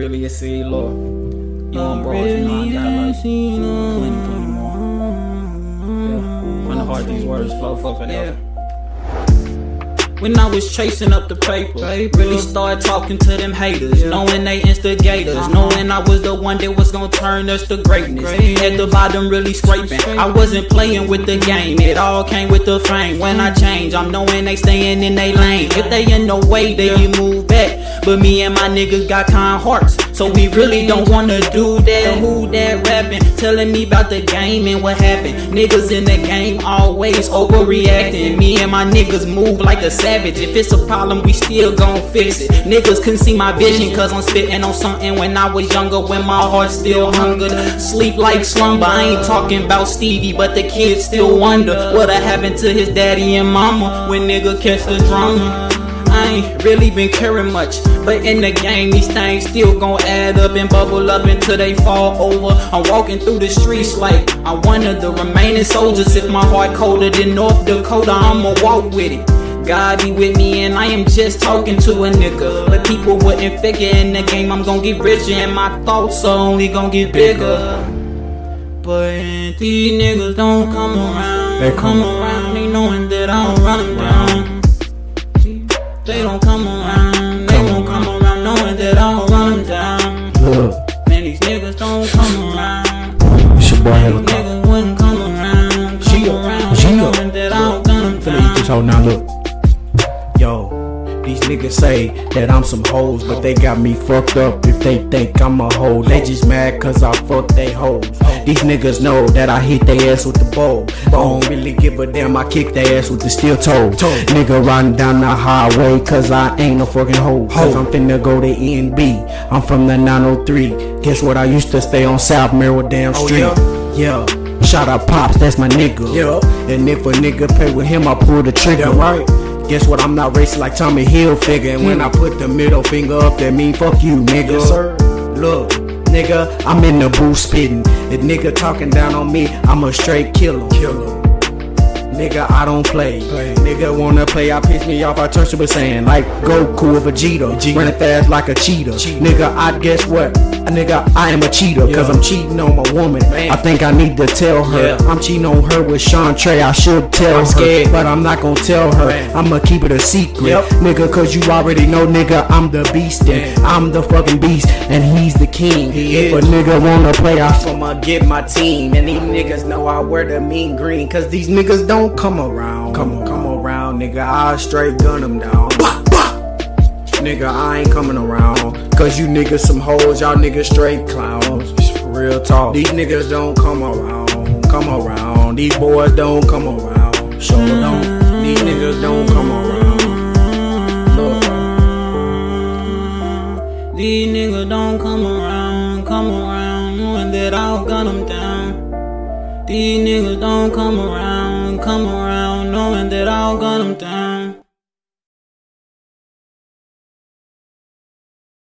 really see Lord. You want bros, you know I got like plenty, plenty more. Yeah. From the heart, these words flow for forever. When I was chasing up the paper, really started talking to them haters, knowing they instigators, uh-huh. knowing I was the one that was gonna turn us to greatness. At the bottom, really scraping. I wasn't playing with the game, it all came with the fame. When I mm-hmm. change, I'm knowing they staying in their lane. If they in the way, they move back. But me and my niggas got kind hearts, so we really don't wanna do that. Who that rapping, telling me about the game and what happened. Niggas in the game always overreacting. Me and my niggas move like a savage. If it's a problem, we still gon' fix it. Niggas couldn't see my vision, cause I'm spitting on something when I was younger, when my heart still hungered. Sleep like slumber. I ain't talking about Stevie, but the kids still wonder what'll happen to his daddy and mama when nigga catch the drama. Ain't really been caring much, but in the game, these things still gon' add up and bubble up until they fall over. I'm walking through the streets like I'm one of the remaining soldiers. If my heart colder than North Dakota, I'ma walk with it. God be with me, and I am just talking to a nigga. But people wouldn't figure in the game, I'm gon' get richer, and my thoughts are only gon' get bigger. But these niggas don't come around. They come around, they knowing that I don't run down. Don't come around, they won't come around knowing that I don't run them down. Look, Man, these niggas don't come around. it's your boy These Helicopter. niggas wouldn't come around, come Gio, around, Gio. knowing that I don't gun them Finna eat this down. now, look. These niggas say that I'm some hoes, but they got me fucked up if they think I'm a hoe. They just mad cause I fuck they hoes. These niggas know that I hit they ass with the bowl. But I don't really give a damn, I kick their ass with the steel toe. Nigga riding down the highway cause I ain't no fucking hoe. Cause I'm finna go to ENB. I'm from the 903. Guess what? I used to stay on South Merrill oh, Street. Yeah. Shout out Pops, that's my nigga. Yeah. And if a nigga play with him, I pull the trigger. Yeah, right. Guess what? I'm not racist like Tommy Hilfiger. And when I put the middle finger up, that mean fuck you, nigga. Yes, sir. Look, nigga, I'm in the booth spitting. If nigga talking down on me, I'm a straight killer. Killer. Nigga, I don't play. Nigga wanna play, I piss me off. I turn Super Saiyan like Goku or Vegeta. Running fast like a cheetah. Nigga, I guess what? Nigga, I am a cheater. Cause I'm cheating on my woman. I think I need to tell her. I'm cheating on her with Sean Trey. I should tell her. But I'm not gonna tell her. I'ma keep it a secret. Nigga, cause you already know, nigga, I'm the beast. And I'm the fucking beast. And he's the king. He if a nigga wanna play, I'ma get my team. And these niggas know I wear the mean green. Cause these niggas don't come around. Come, come around, nigga. I straight gun them down. Nigga, I ain't coming around. Cause you niggas some hoes, y'all niggas straight clowns. Real talk. These niggas don't come around. Come around. These boys don't come around. Sure don't. These niggas don't come around. These niggas don't come around, come around, knowing that I'll gun them down. These niggas don't come around, come around, knowing that I'll gun them down.